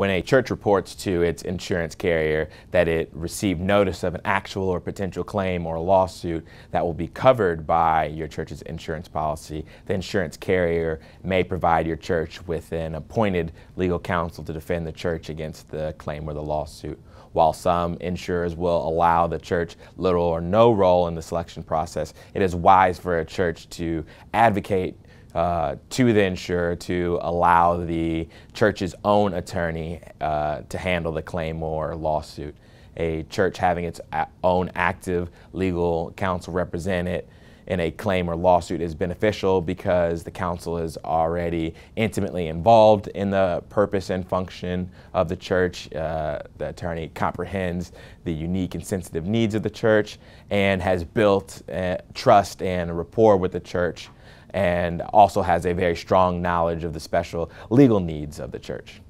when a church reports to its insurance carrier that it received notice of an actual or potential claim or lawsuit that will be covered by your church's insurance policy, the insurance carrier may provide your church with an appointed legal counsel to defend the church against the claim or the lawsuit. While some insurers will allow the church little or no role in the selection process, it is wise for a church to advocate uh, to the insurer to allow the church's own attorney uh, to handle the claim or lawsuit. A church having its own active legal counsel represent it in a claim or lawsuit is beneficial because the counsel is already intimately involved in the purpose and function of the church. Uh, the attorney comprehends the unique and sensitive needs of the church and has built uh, trust and rapport with the church and also has a very strong knowledge of the special legal needs of the church.